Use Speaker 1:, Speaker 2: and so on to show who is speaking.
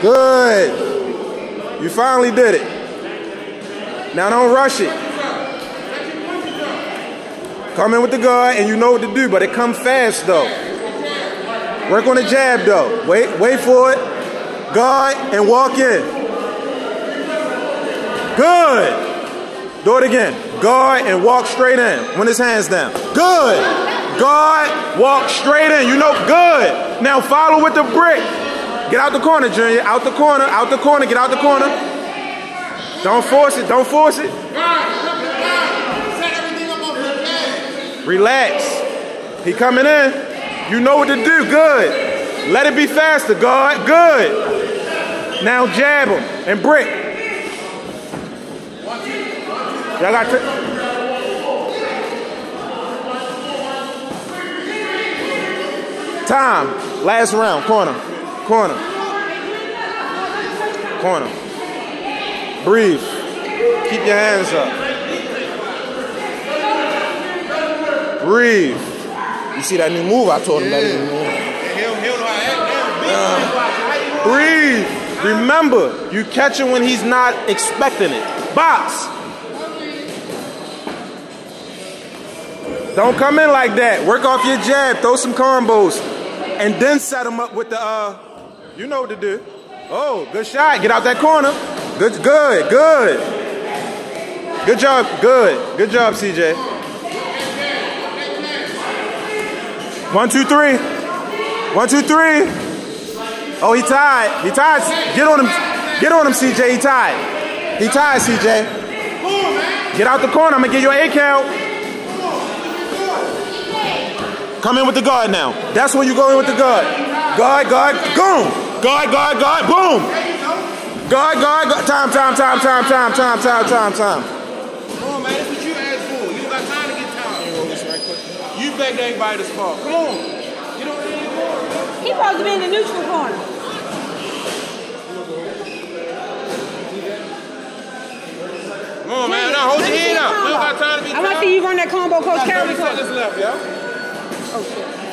Speaker 1: Good. You finally did it. Now don't rush it. Come in with the guard and you know what to do, but it comes fast though. Work on the jab though. Wait, wait for it. Guard and walk in. Good. Do it again. Guard and walk straight in. When his hands down. Good. Guard, walk straight in. You know, good. Now follow with the brick. Get out the corner, Junior. Out the corner. Out the corner. Get out the corner. Don't force it. Don't force it. Relax. He coming in. You know what to do. Good. Let it be faster, guard. Good. Now jab him and brick. Y'all got. Time. Last round. Corner. Corner. Corner. Breathe. Keep your hands up. Breathe. You see that new move? I told him move. Uh, breathe. Remember, you catch him when he's not expecting it. Box. Don't come in like that. Work off your jab. Throw some combos. And then set him up with the, uh, you know what to do. Oh, good shot. Get out that corner. Good, good, good. Good job. Good. Good job, CJ. One, two, three. One, two, three. Oh, he tied. He tied. Get on him. Get on him, CJ. He tied. He tied, CJ. Get out the corner. I'm going to give you an A count. Come in with the guard now. That's where you go in with the guard. Guard, guard, boom. Guard, guard, guard, boom. Guard, guard, guard. Time, time, time, time, time, time, time, time, time.
Speaker 2: Come on, man. That's what you asked for. You don't got time to get tired. You roll this right quick. You begged everybody to spar. Come on. You don't need more.
Speaker 3: He supposed to be in the neutral corner.
Speaker 2: Come on, man. Now hold your head up. We don't got time to be
Speaker 3: I want to see you run that combo Coach Carroll.
Speaker 2: seconds left, yo.
Speaker 3: Oh, shit.